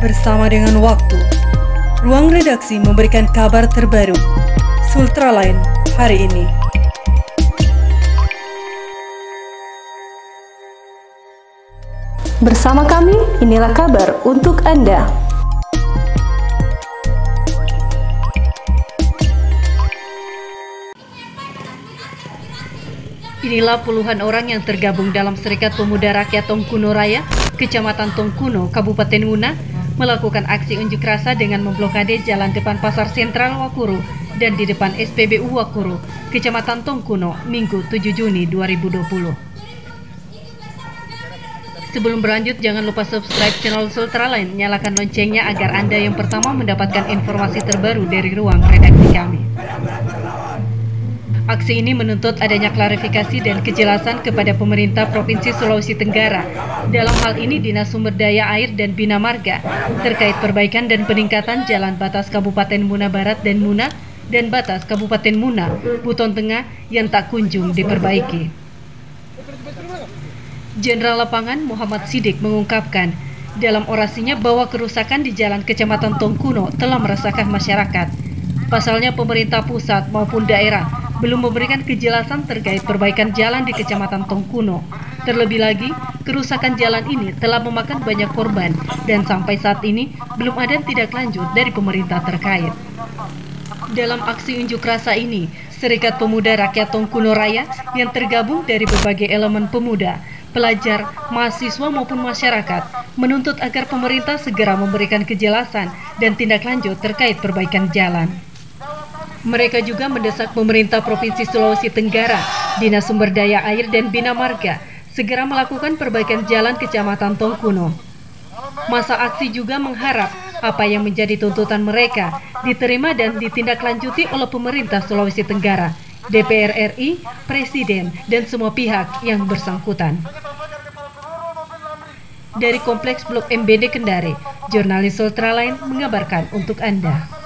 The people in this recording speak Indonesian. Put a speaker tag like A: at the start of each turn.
A: bersama dengan waktu. Ruang redaksi memberikan kabar terbaru. Sultraline hari ini.
B: Bersama kami, inilah kabar untuk Anda.
C: Inilah puluhan orang yang tergabung dalam Serikat Pemuda Rakyat Tongkuno Raya, Kecamatan Tongkuno, Kabupaten Muna, melakukan aksi unjuk rasa dengan memblokade jalan depan Pasar Sentral Wakuru dan di depan SPBU Wakuru, Kecamatan Tongkuno, Minggu 7 Juni 2020. Sebelum berlanjut, jangan lupa subscribe channel Sultraline, nyalakan loncengnya agar Anda yang pertama mendapatkan informasi terbaru dari ruang redaksi kami. Aksi ini menuntut adanya klarifikasi dan kejelasan kepada pemerintah Provinsi Sulawesi Tenggara. Dalam hal ini Dinas Sumber Daya Air dan Bina Marga terkait perbaikan dan peningkatan jalan batas Kabupaten Muna Barat dan Muna dan batas Kabupaten Muna, Buton Tengah yang tak kunjung diperbaiki. Jenderal Lapangan Muhammad Sidik mengungkapkan dalam orasinya bahwa kerusakan di jalan Kecamatan Tongkuno telah meresahkan masyarakat. Pasalnya pemerintah pusat maupun daerah belum memberikan kejelasan terkait perbaikan jalan di Kecamatan Tongkuno. Terlebih lagi, kerusakan jalan ini telah memakan banyak korban dan sampai saat ini belum ada tidak lanjut dari pemerintah terkait. Dalam aksi unjuk rasa ini, Serikat Pemuda Rakyat Tongkuno Raya yang tergabung dari berbagai elemen pemuda, pelajar, mahasiswa maupun masyarakat menuntut agar pemerintah segera memberikan kejelasan dan tindak lanjut terkait perbaikan jalan. Mereka juga mendesak pemerintah Provinsi Sulawesi Tenggara, Dinas Sumber Daya Air dan Bina Marga segera melakukan perbaikan jalan Kecamatan Tongkuno. Masa aksi juga mengharap apa yang menjadi tuntutan mereka diterima dan ditindaklanjuti oleh pemerintah Sulawesi Tenggara, DPR RI, Presiden, dan semua pihak yang bersangkutan. Dari Kompleks Blok MBD Kendari, jurnalis Ultraline mengabarkan untuk Anda.